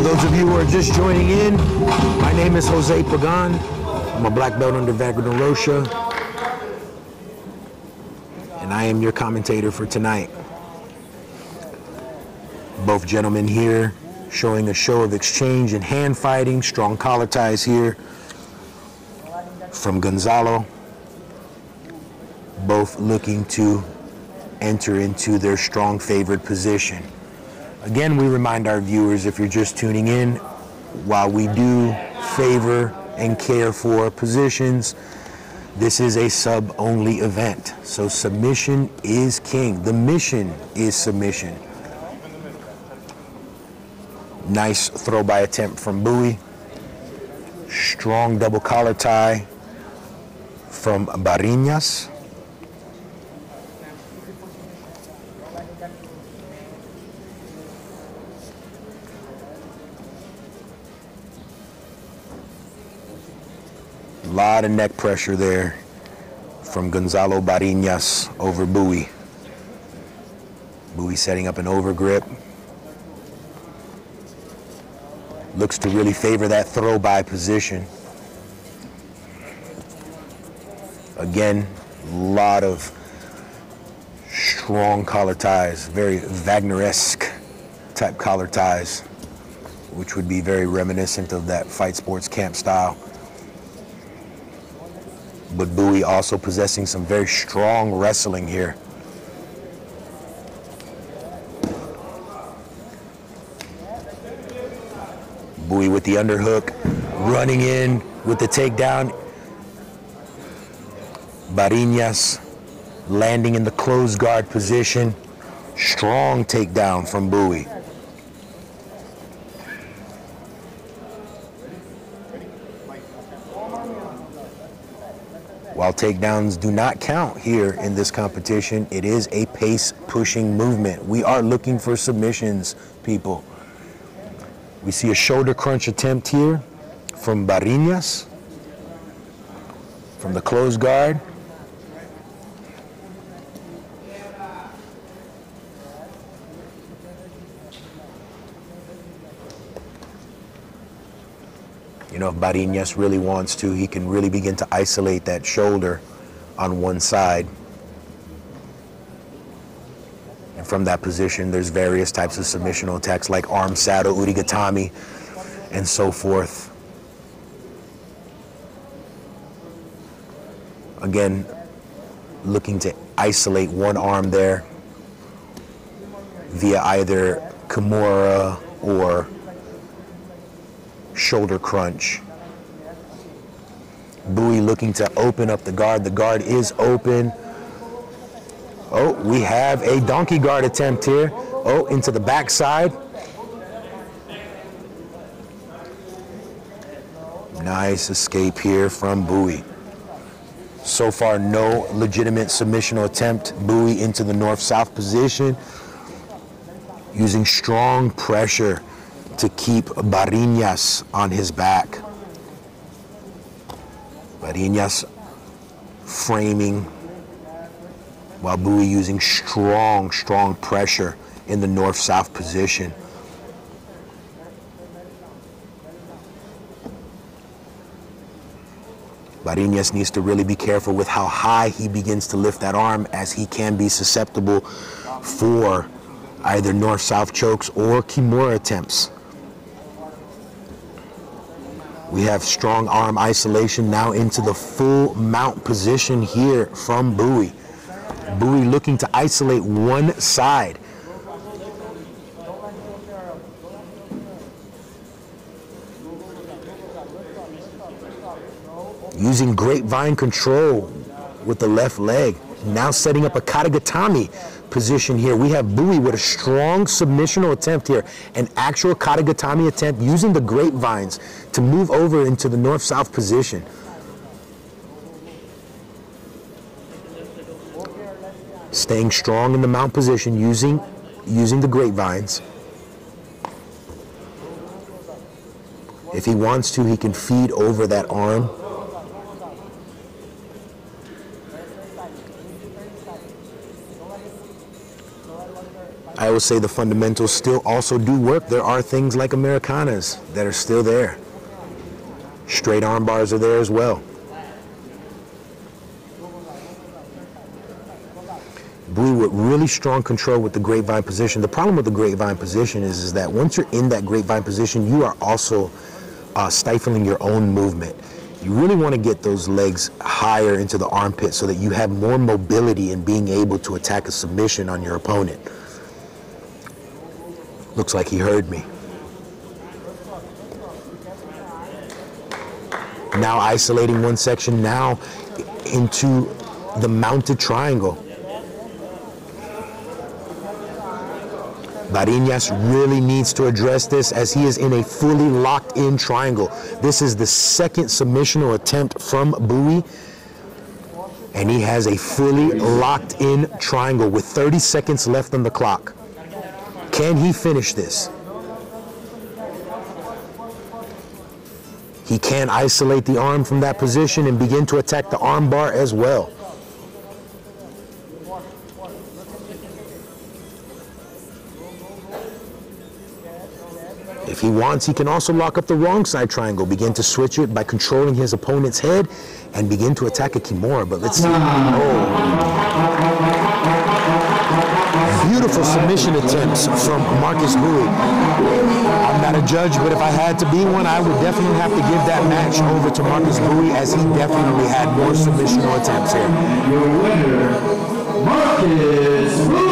For those of you who are just joining in, my name is Jose Pagan. I'm a black belt under Wagner Rocha. And I am your commentator for tonight. Both gentlemen here showing a show of exchange and hand fighting, strong collar ties here from Gonzalo. Both looking to enter into their strong favored position. Again, we remind our viewers if you're just tuning in, while we do favor and care for positions, this is a sub only event. So submission is king. The mission is submission. Nice throw by attempt from Bouie. Strong double collar tie from Ballinas. Lot of neck pressure there from Gonzalo Ballinas over Bouie. Bouie setting up an overgrip. Looks to really favor that throw by position. Again, a lot of strong collar ties, very Wagner-esque type collar ties, which would be very reminiscent of that fight sports camp style but Bouie also possessing some very strong wrestling here. Bouie with the underhook, running in with the takedown. Ballinas landing in the closed guard position. Strong takedown from Bouie. While takedowns do not count here in this competition, it is a pace pushing movement. We are looking for submissions, people. We see a shoulder crunch attempt here from Ballinas from the closed guard. Know, if Ballinas really wants to, he can really begin to isolate that shoulder on one side. And from that position, there's various types of submissional attacks like arm saddle, urigatami, and so forth. Again, looking to isolate one arm there via either Kimura or shoulder crunch. Bouie looking to open up the guard. The guard is open. Oh, we have a donkey guard attempt here. Oh, into the backside. Nice escape here from Bouie. So far, no legitimate submissional attempt. Bouie into the north-south position. Using strong pressure to keep Ballinas on his back. Ballinas framing while Bouie using strong, strong pressure in the north-south position. Ballinas needs to really be careful with how high he begins to lift that arm as he can be susceptible for either north-south chokes or Kimura attempts. We have strong arm isolation now into the full mount position here from Bouie. Bouie looking to isolate one side. Using grapevine control with the left leg. Now setting up a Katagatame position here. We have Bouie with a strong submissional attempt here, an actual Katagatame attempt using the grapevines to move over into the north-south position. Staying strong in the mount position using, using the grapevines. If he wants to, he can feed over that arm. I would say the fundamentals still also do work. There are things like Americanas that are still there. Straight arm bars are there as well. Bouie with really strong control with the grapevine position. The problem with the grapevine position is, is that once you're in that grapevine position, you are also uh, stifling your own movement. You really want to get those legs higher into the armpit so that you have more mobility in being able to attack a submission on your opponent. Looks like he heard me. Now isolating one section, now into the mounted triangle. Ballinas really needs to address this as he is in a fully locked in triangle. This is the second submissional attempt from Bouie. And he has a fully locked in triangle with 30 seconds left on the clock. Can he finish this? He can't isolate the arm from that position and begin to attack the arm bar as well. If he wants, he can also lock up the wrong side triangle, begin to switch it by controlling his opponent's head and begin to attack a Kimura. But let's see. Oh. Beautiful submission attempts from Marcus Bouie. I'm not a judge, but if I had to be one, I would definitely have to give that match over to Marcus Bouie as he definitely had more submission attempts here. Your winner, Marcus Bouie.